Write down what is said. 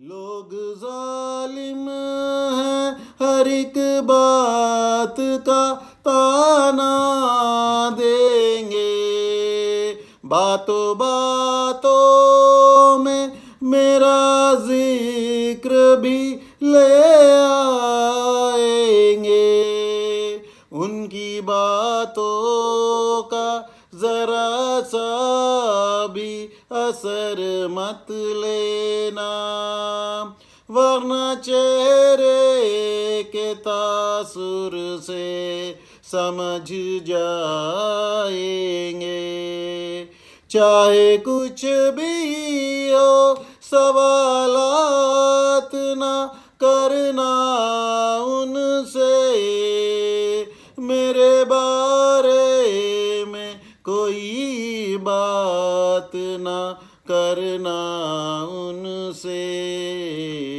लोग जालिम हैं, हर एक बात का ताना देंगे। बातों बातों में मेरा ज़िक्र भी ले आएँगे। उनकी बातों का जरा सा भी असर मत लेना। वरना चेहरे के तासुर से समझ जाएँगे। चाहे कुछ भी हो, सवालात ना करना उनसे। मेरे बारे में कोई बात ना करना उनसे।